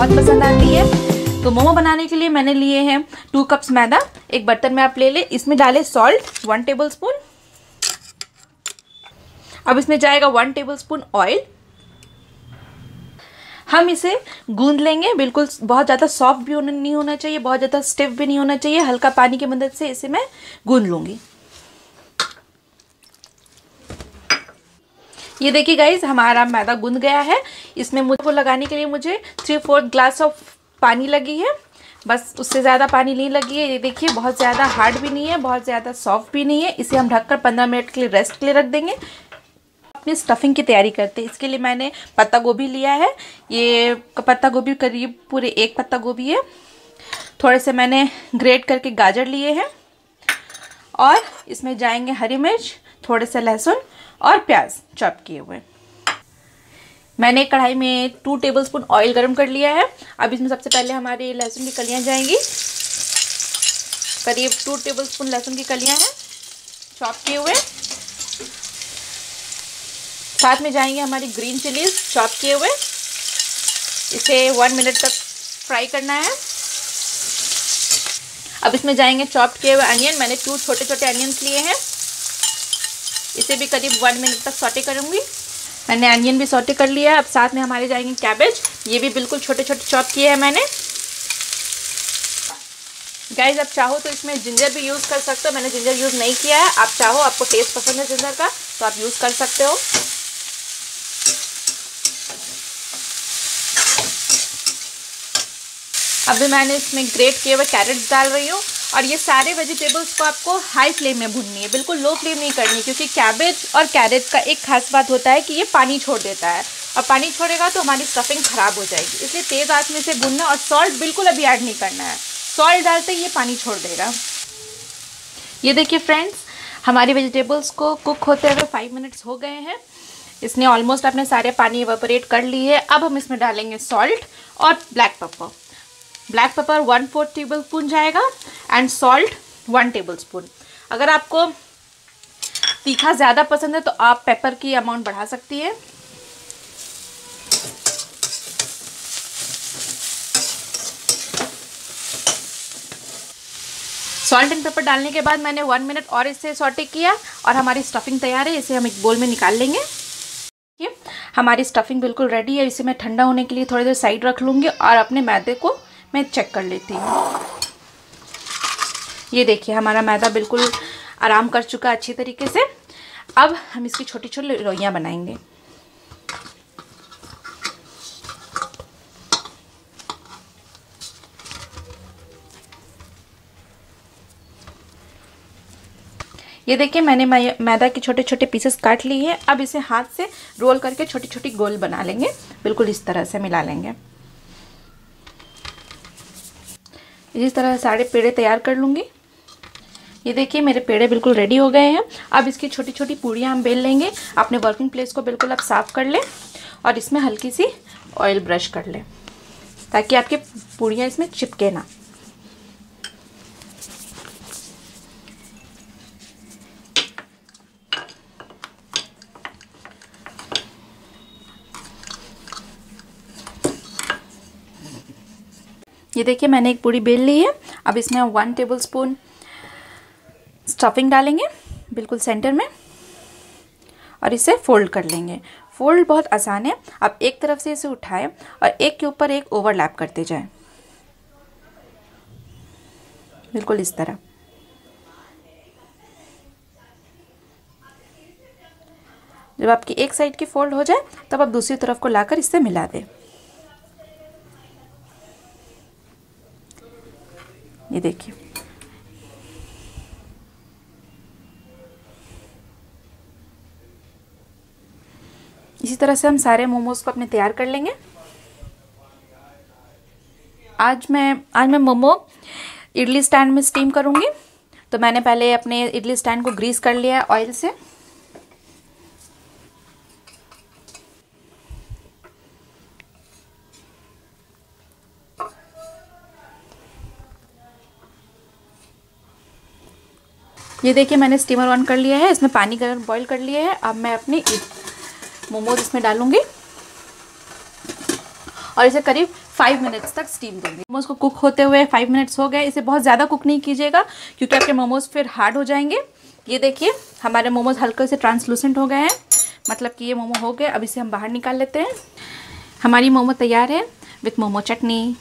तो मोमो बनाने के लिए मैंने लिए हैं टू कप्स मैदा, एक बर्तन में आप ले लें, इसमें डालें सॉल्ट वन टेबल स्पून अब इसमें जाएगा वन टेबल स्पून ऑयल हम इसे गूंद लेंगे, बिल्कुल बहुत ज़्यादा सॉफ्ट भी होना नहीं होना चाहिए, बहुत ज़्यादा स्टिफ भी नहीं होना चाहिए, हल्का पानी की मदद से इसे मैं गूंद लूँगी। ये देखिए गाइज़ हमारा मैदा गूंद गया है। इसमें मुझे को लगाने के लिए मुझे थ्री फोर्थ ग्लास ऑफ़ पानी लगी है। बस उससे ज़्यादा पानी नहीं लगी है। ये देखिए, बहुत ज़्यादा हार्ड भी नहीं है, बहुत ज़्यादा सॉफ्ट भी नहीं है। इसे हम ढककर पंद्रह मिनट के लिए रेस्ट के लिए रख देंगे। अपनी स्टफिंग की तैयारी करते हैं। इसके लिए मैंने पत्ता गोभी लिया है। ये पत्ता गोभी करीब पूरे एक पत्ता गोभी है। थोड़े से मैंने ग्रेट करके गाजर लिए हैं। और इसमें जाएँगे हरी मिर्च। थोड़े से लहसुन और प्याज चॉप किए हुए। मैंने कढ़ाई में टू टेबलस्पून ऑयल गरम कर लिया है। अब इसमें सबसे पहले हमारी लहसुन की कलियाँ जाएँगी। करीब टू टेबलस्पून लहसुन की कलियाँ हैं, चॉप किए हुए। साथ में जाएँगे हमारी ग्रीन चिलीज चॉप किए हुए। इसे वन मिनट तक फ्राई करना है। अब इसमें जाएँगे चॉप किए हुए अनियन मैंने टू छोटे छोटे अनियंस लिए हैं। इसे भी करीब वन मिनट तक सॉटे करूँगी। मैंने अनियन भी सॉटे कर लिया अब साथ में हमारे जाएँगे कैबेज ये भी बिल्कुल छोटे छोटे चॉप किए हैं मैंने। गाइज़ आप चाहो तो इसमें जिंजर भी यूज़ कर सकते हो। मैंने जिंजर यूज़ नहीं किया है। आप चाहो, आपको टेस्ट पसंद है जिंजर का तो आप यूज़ कर सकते हो। अभी मैंने इसमें ग्रेट किए हुए कैरेट्स डाल रही हूँ। और ये सारे वेजिटेबल्स को आपको हाई फ्लेम में भूननी है, बिल्कुल लो फ्लेम नहीं करनी, क्योंकि कैबेज और कैरेट का एक खास बात होता है कि ये पानी छोड़ देता है। और पानी छोड़ेगा तो हमारी स्टफिंग ख़राब हो जाएगी, इसलिए तेज़ आँच में से भूनना और सॉल्ट बिल्कुल अभी ऐड नहीं करना है। सॉल्ट डालते ही ये पानी छोड़ देगा। ये देखिए फ्रेंड्स हमारी वेजिटेबल्स को कुक होते हुए फाइव मिनट्स हो गए हैं। इसने ऑलमोस्ट अपने सारे पानी एवेपोरेट कर लिए। है अब हम इसमें डालेंगे सॉल्ट और black pepper black pepper one fourth tablespoon जाएगा and salt one tablespoon. अगर आपको तीखा ज़्यादा पसंद है तो आप पेपर की अमाउंट बढ़ा सकती है। सॉल्ट एंड पेपर डालने के बाद मैंने वन मिनट और इससे सॉटे किया और हमारी स्टफिंग तैयार है, इसे हम एक बोल में निकाल लेंगे। हमारी स्टफिंग बिल्कुल रेडी है, इसे मैं ठंडा होने के लिए थोड़ी देर साइड रख लूँगी और अपने मैदे को मैं चेक कर लेती हूँ। ये देखिए, हमारा मैदा बिल्कुल आराम कर चुका अच्छी तरीके से। अब हम इसकी छोटी छोटी लोइयाँ बनाएँगे। ये देखिए, मैंने मैदा के छोटे छोटे पीसेस काट लिए हैं। अब इसे हाथ से रोल करके छोटी छोटी गोल बना लेंगे। बिल्कुल इस तरह से मिला लेंगे। इस तरह सारे पेड़े तैयार कर लूँगी। ये देखिए, मेरे पेड़े बिल्कुल रेडी हो गए हैं। अब इसकी छोटी छोटी पूड़ियाँ हम बेल लेंगे। अपने वर्किंग प्लेस को बिल्कुल आप साफ़ कर लें और इसमें हल्की सी ऑयल ब्रश कर लें, ताकि आपकी पूड़ियाँ इसमें चिपके ना। ये देखिए, मैंने एक पूरी बेल ली है। अब इसमें हम वन टेबल स्पून स्टफिंग डालेंगे, बिल्कुल सेंटर में, और इसे फोल्ड कर लेंगे। फोल्ड बहुत आसान है। अब एक तरफ़ से इसे उठाएँ और एक के ऊपर एक ओवरलैप करते जाएँ। बिल्कुल इस तरह। जब आपकी एक साइड की फोल्ड हो जाए, तब आप दूसरी तरफ़ को लाकर इससे मिला दें। ये देखिए। इसी तरह से हम सारे मोमोज़ को अपने तैयार कर लेंगे। आज मैं आज मैं मोमो इडली स्टैंड में स्टीम करूँगी। तो मैंने पहले अपने इडली स्टैंड को ग्रीस कर लिया ऑयल से। ये देखिए, मैंने स्टीमर ऑन कर लिया है, इसमें पानी गर्म बॉईल कर लिया है। अब मैं अपनी मोमोज इसमें डालूँगी। और इसे करीब फाइव मिनट्स तक स्टीम दूँगी। मोमोज को कुक होते हुए फाइव मिनट्स हो गए। इसे बहुत ज़्यादा कुक नहीं कीजिएगा, क्योंकि आपके मोमोज फिर हार्ड हो जाएँगे। ये देखिए, हमारे मोमोज हल्के से ट्रांसलूसेंट हो गए हैं। मतलब कि ये मोमो हो गए। अब इसे हम बाहर निकाल लेते हैं। हमारी मोमो तैयार है विथ मोमो चटनी।